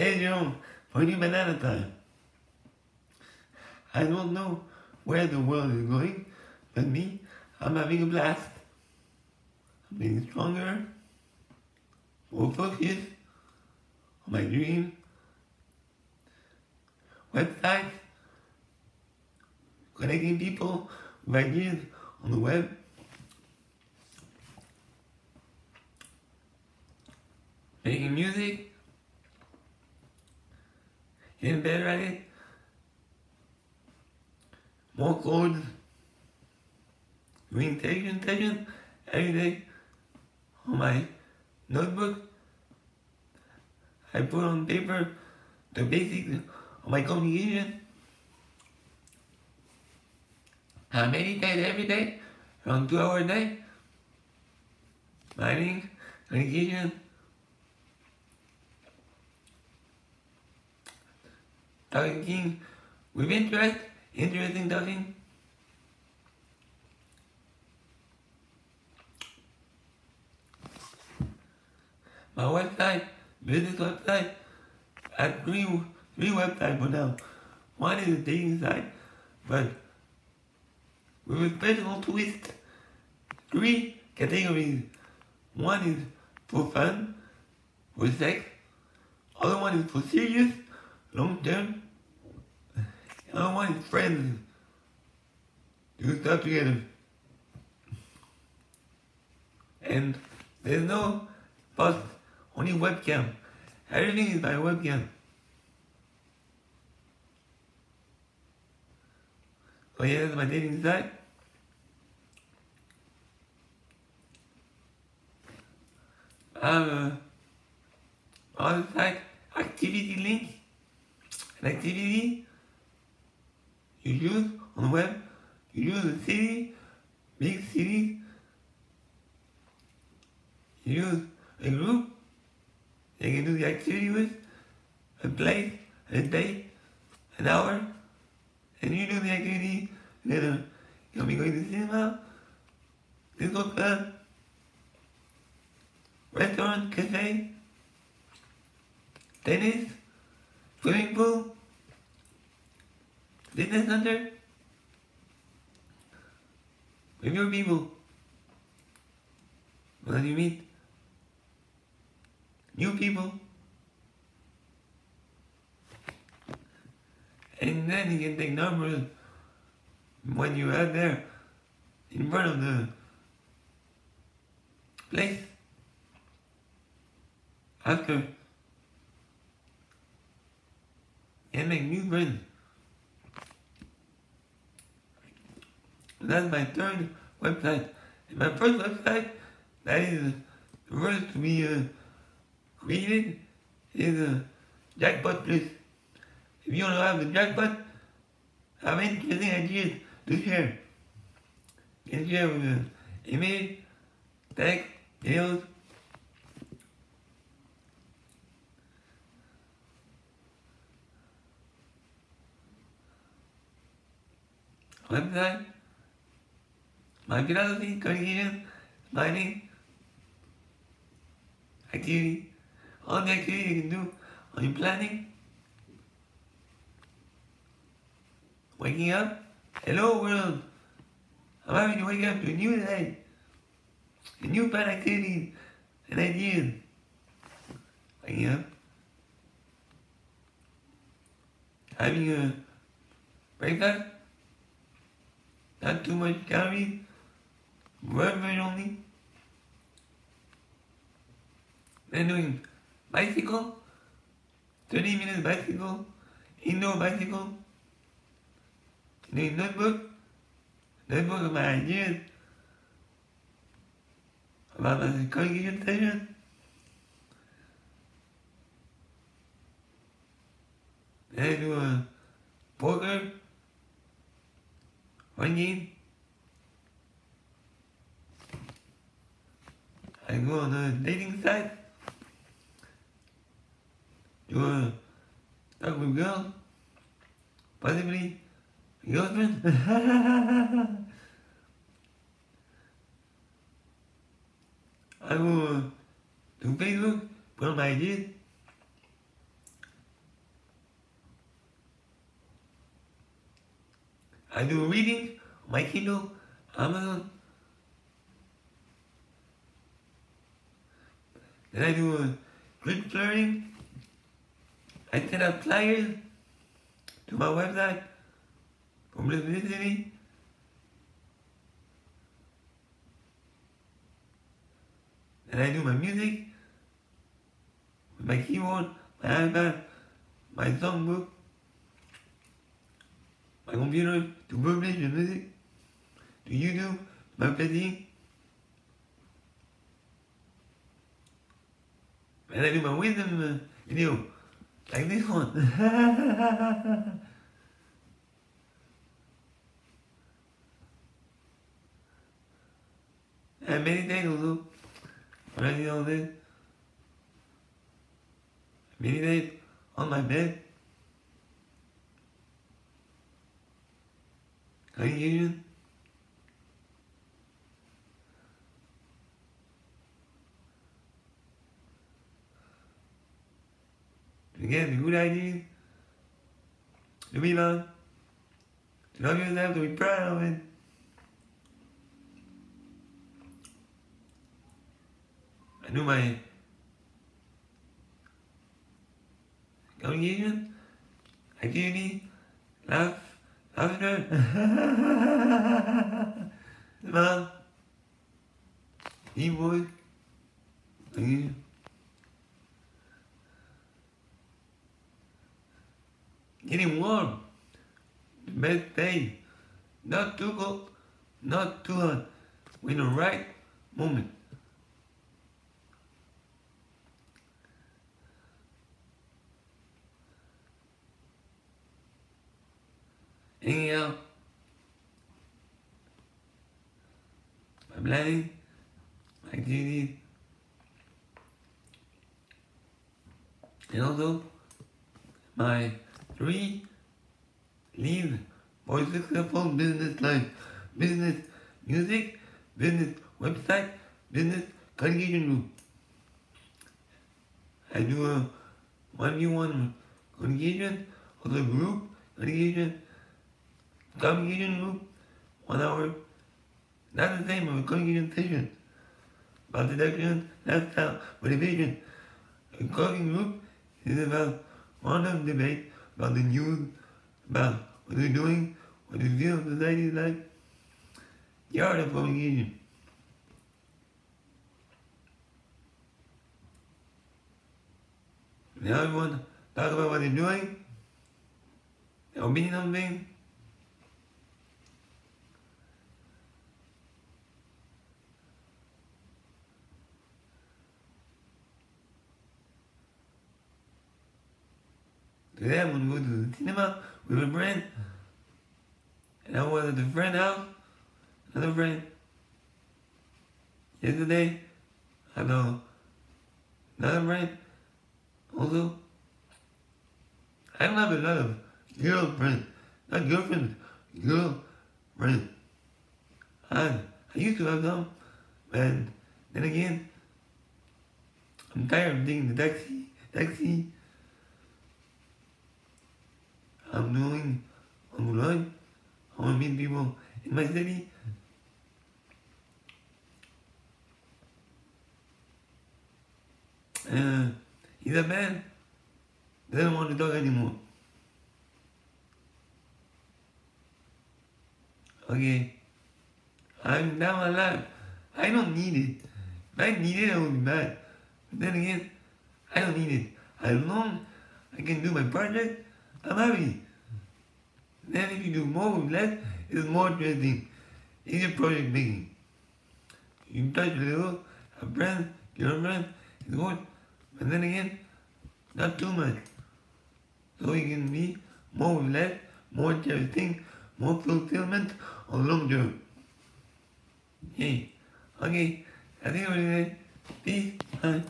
Hey for new banana time. I don't know where the world is going, but me, I'm having a blast. I'm getting stronger, more focused on my dream, website, connecting people with ideas on the web. Making music, better at it, more chords, doing session session every day on my notebook. I put on paper the basics of my communication. I meditate every day, around two hours a day. Writing, communication. Talking with interest, interesting talking. My website, business website, I have three, three websites for now. One is a dating site, but with a special twist. Three categories. One is for fun, for sex. Other one is for serious, long term. Other one is friends. Do stuff together. And there's no post, only webcam. Everything is by webcam. So yeah, my dating site. I have a other site activity link. An activity you use on the web. You use a city, big city. You use a group you can do the activity with, a place, a date, an hour, and you do the activity, then you'll be going to cinema, disco club, restaurant, cafe, tennis, swimming pool, fitness center, with your people. When you meet new people, and then you can take numbers when you're there in front of the place. After and make new friends. That's my third website. And my first website, that is the first to be uh, created, is uh, Jackpot Plus. If you want to have the jackpot, have interesting ideas to share. You can share with uh, email, text, videos, website, philosophy, communication, mining, activity, all the activity you can do on your planning, waking up, hello world, I'm having to wake up to a new day, a new plan activity and ideas, waking up, having a breakfast, not too much calories, movement only. Then doing bicycle, 30 minutes bicycle, indoor bicycle, doing notebook, notebook of my ideas about my congregation session. Then do a poker, hoan game. I go on a dating site. Do a talk with girl. Possibly girlfriend. I go to Facebook, put my ideas. I do reading my Kindle, Amazon. Then I do a grid learning. I set up flyers to my website for publicity. And I do my music my keyboard, my iPad, my songbook, my computer to publish the music to YouTube, my playing. And I do my wisdom video like this one. and meditate also. When I do all this, meditate on my bed. Confusion. To get the good ideas. To be loved. To love yourself, to be proud of it. I do my congregation, activity, laugh, laughter, smile, deep voice, congregation. Getting warm, best day, not too cold, not too hot, with the right moment. Out, my planning, my activities, and also my three leads for successful business life, business music, business website, business congregation group. I do a one-on-one congregation, also group congregation group, one hour. Not the same as a congregation session. About seduction, lifestyle, motivation. A congregation group is about random debate about the news, about what they're doing, what the view of society is like. The art of congregation. Now everyone talk about what they're doing, their opinion on things. Today I'm gonna go to the cinema with a friend. And I was at the friend house, another friend. Yesterday, I know another friend. Also, I don't have a lot of girlfriends, not girlfriends, girlfriends. And I used to have some, and then again, I'm tired of taking the taxi, taxi. I'm doing online. I want to meet people in my city. Uh, he's a man. Doesn't want to talk anymore. Okay. I'm now alive. I don't need it. If I need it, I will be mad. But then again, I don't need it. As long I can do my project, I'm happy. Then if you do more with less, it's more interesting. It's a project making. You touch a little, a brand, friend, girlfriend, it's good. But then again, not too much. So you can be more with less, more interesting, more fulfillment on long term. Hey, okay, I think we're Peace, bye.